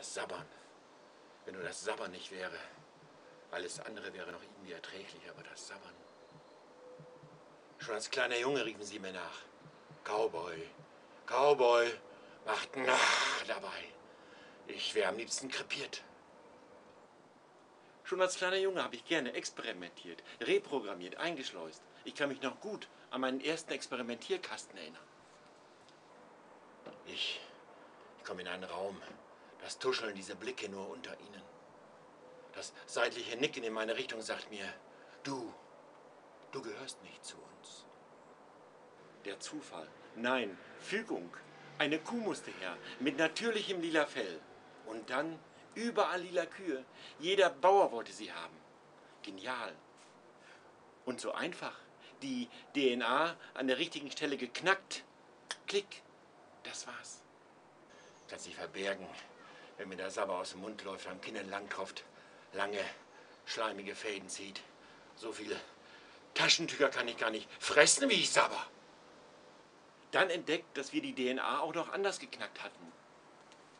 Das Sabbern. Wenn nur das Sabbern nicht wäre. Alles andere wäre noch irgendwie erträglich, aber das Sabbern. Schon als kleiner Junge riefen sie mir nach. Cowboy, Cowboy, machten nach dabei. Ich wäre am liebsten krepiert. Schon als kleiner Junge habe ich gerne experimentiert, reprogrammiert, eingeschleust. Ich kann mich noch gut an meinen ersten Experimentierkasten erinnern. Ich, ich komme in einen Raum. Das Tuscheln, diese Blicke nur unter ihnen. Das seitliche Nicken in meine Richtung sagt mir, du, du gehörst nicht zu uns. Der Zufall, nein, Fügung. Eine Kuh musste her, mit natürlichem lila Fell. Und dann überall lila Kühe. Jeder Bauer wollte sie haben. Genial. Und so einfach. Die DNA an der richtigen Stelle geknackt. Klick. Das war's. Kann sich verbergen, wenn mir der Sabber aus dem Mund läuft, Kinn entlang tropft, lange, schleimige Fäden zieht. So viele Taschentücher kann ich gar nicht fressen, wie ich sabber. Dann entdeckt, dass wir die DNA auch noch anders geknackt hatten.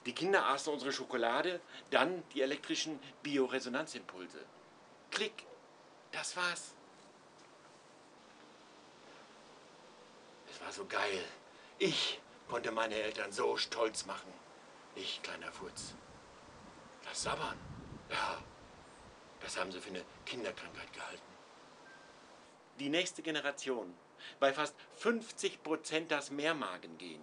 Die Kinder aßen unsere Schokolade, dann die elektrischen Bioresonanzimpulse. Klick, das war's. Es war so geil. Ich konnte meine Eltern so stolz machen. Ich, kleiner Furz. Das Sabbern, ja, das haben sie für eine Kinderkrankheit gehalten. Die nächste Generation, bei fast 50 Prozent das Mehrmagen gehen.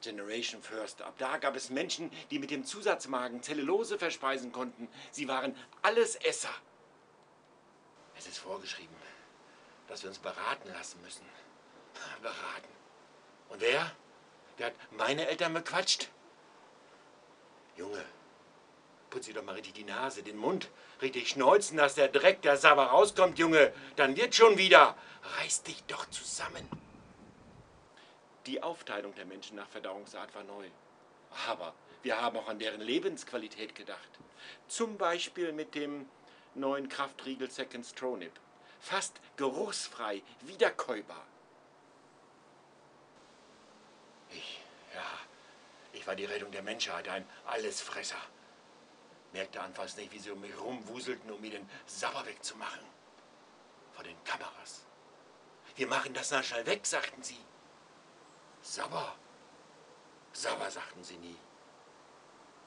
Generation First. Ab da gab es Menschen, die mit dem Zusatzmagen Zellulose verspeisen konnten. Sie waren Allesesser. Es ist vorgeschrieben, dass wir uns beraten lassen müssen. Beraten. Und wer? Wer hat meine Eltern bequatscht? Junge, putz dir doch mal richtig die Nase, den Mund. Richtig schneuzen, dass der Dreck, der Sabber rauskommt, Junge. Dann wird schon wieder. Reiß dich doch zusammen. Die Aufteilung der Menschen nach Verdauungsart war neu. Aber wir haben auch an deren Lebensqualität gedacht. Zum Beispiel mit dem neuen Kraftriegel Second Stronip. Fast geruchsfrei, wiederkäubar. Ich, ja, ich war die Rettung der Menschheit, ein Allesfresser. Merkte anfangs nicht, wie sie um mich rumwuselten, um mir den Sabber wegzumachen. Vor den Kameras. Wir machen das na schnell weg, sagten sie. Sabber. Sabber, sagten sie nie.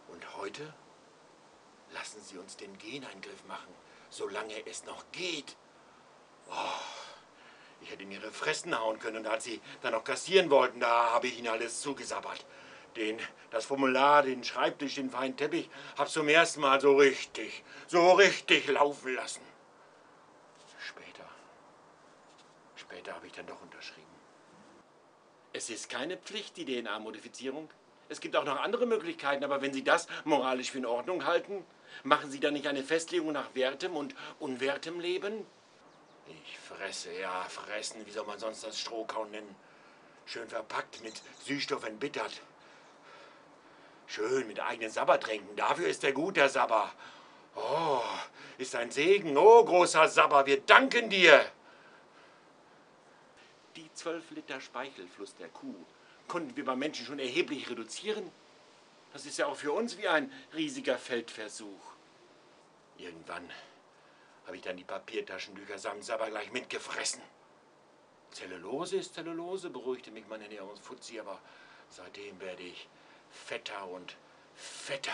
Und heute lassen sie uns den Geneingriff machen, solange es noch geht. Oh, ich hätte in ihre Fressen hauen können und als sie dann noch kassieren wollten, da habe ich ihnen alles zugesabbert. Den, das Formular, den Schreibtisch, den feinen Teppich, hab's zum ersten Mal so richtig, so richtig laufen lassen. Später, später habe ich dann doch unterschrieben. Es ist keine Pflicht, die DNA-Modifizierung. Es gibt auch noch andere Möglichkeiten, aber wenn Sie das moralisch für in Ordnung halten, machen Sie dann nicht eine Festlegung nach wertem und unwertem Leben? Ich fresse, ja, fressen, wie soll man sonst das Strohkauen nennen? Schön verpackt, mit Süßstoff entbittert. Schön mit eigenen Sabbertränken, dafür ist er gut, der Sabber. Oh, ist ein Segen, oh großer Sabber, wir danken dir. Die zwölf Liter Speichelfluss der Kuh konnten wir beim Menschen schon erheblich reduzieren. Das ist ja auch für uns wie ein riesiger Feldversuch. Irgendwann habe ich dann die Papiertaschentücher samt Sabber gleich mitgefressen. Zellulose ist Zellulose, beruhigte mich meine Ernährungsfuzzi, aber seitdem werde ich fetter und fetter.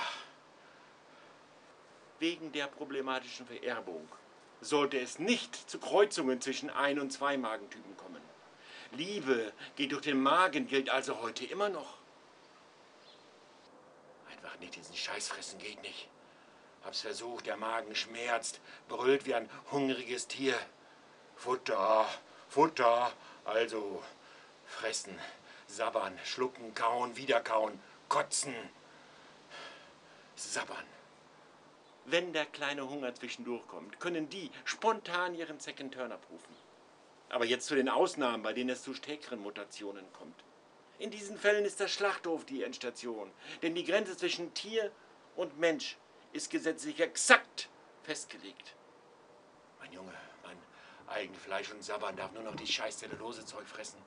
Wegen der problematischen Vererbung sollte es nicht zu Kreuzungen zwischen Ein- und Zwei-Magentypen kommen. Liebe geht durch den Magen, gilt also heute immer noch. Einfach nicht diesen Scheiß fressen geht nicht. Hab's versucht, der Magen schmerzt, brüllt wie ein hungriges Tier. Futter, Futter, also fressen, sabbern, schlucken, kauen, wiederkauen, kotzen, sabbern. Wenn der kleine Hunger zwischendurch kommt, können die spontan ihren Second Turn abrufen. Aber jetzt zu den Ausnahmen, bei denen es zu stärkeren Mutationen kommt. In diesen Fällen ist der Schlachthof die Endstation, denn die Grenze zwischen Tier und Mensch ist gesetzlich exakt festgelegt. Mein Junge, mein Eigenfleisch und Sabbern darf nur noch die scheiß Zellulose-Zeug fressen.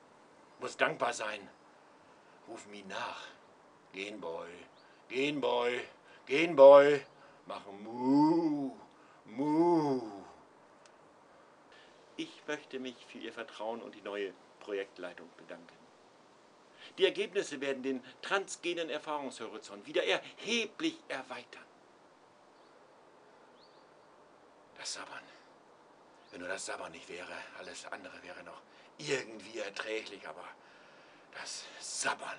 Muss dankbar sein. Ruf mich nach. Genboy, Genboy, Genboy machen Mu, Mu. Ich möchte mich für Ihr Vertrauen und die neue Projektleitung bedanken. Die Ergebnisse werden den transgenen Erfahrungshorizont wieder erheblich erweitern. Das Sabbern. Wenn nur das Sabbern nicht wäre, alles andere wäre noch irgendwie erträglich, aber das Sabbern.